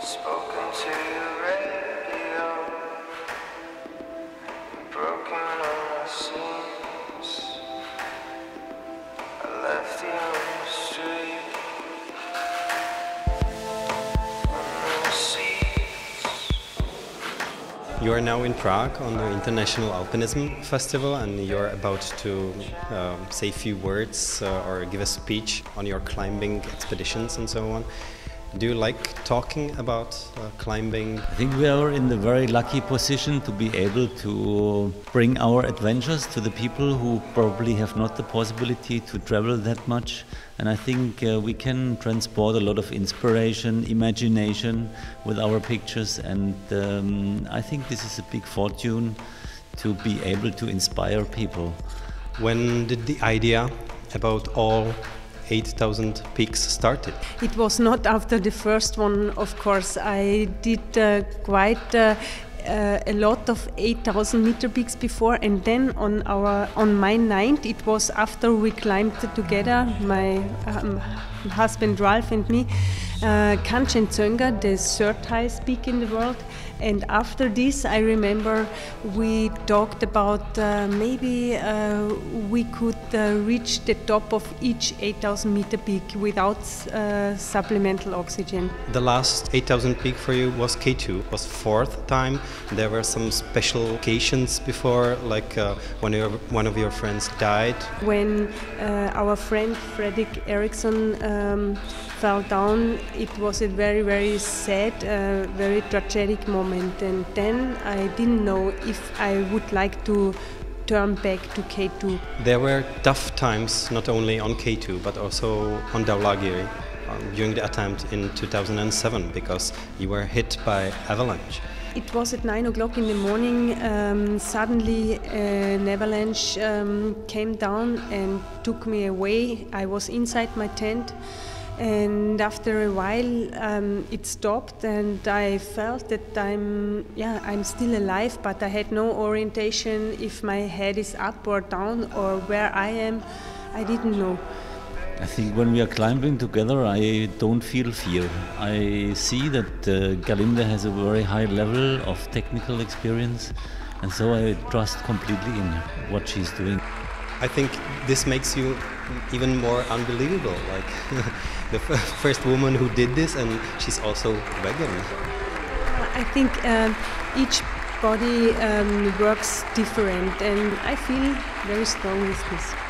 Spoken to your You are now in Prague on the International Alpinism Festival, and you're about to um, say a few words uh, or give a speech on your climbing expeditions and so on. Do you like talking about uh, climbing? I think we are in the very lucky position to be able to bring our adventures to the people who probably have not the possibility to travel that much. And I think uh, we can transport a lot of inspiration, imagination with our pictures. And um, I think this is a big fortune to be able to inspire people. When did the idea about all 8,000 peaks started? It was not after the first one, of course. I did uh, quite uh, uh, a lot of 8,000 meter peaks before, and then on our on my ninth, it was after we climbed together, my um, husband Ralf and me, uh, Kanchenjunga, the third highest peak in the world. And after this, I remember we talked about uh, maybe uh, we could uh, reach the top of each 8,000 meter peak without uh, supplemental oxygen. The last 8,000 peak for you was K2, was fourth time. There were some special occasions before, like uh, when your, one of your friends died. When uh, our friend Fredrik Ericsson um, fell down, it was a very, very sad, uh, very tragic moment. And then I didn't know if I would like to turn back to K2. There were tough times not only on K2 but also on Dhaulagiri um, during the attempt in 2007 because you were hit by avalanche. It was at 9 o'clock in the morning. Um, suddenly, an avalanche um, came down and took me away. I was inside my tent, and after a while, um, it stopped, and I felt that I'm, yeah, I'm still alive, but I had no orientation if my head is up or down or where I am. I didn't know. I think when we are climbing together, I don't feel fear. I see that uh, Gerlinde has a very high level of technical experience, and so I trust completely in what she's doing. I think this makes you even more unbelievable. Like the first woman who did this, and she's also vegan. I think um, each body um, works different, and I feel very strong with this.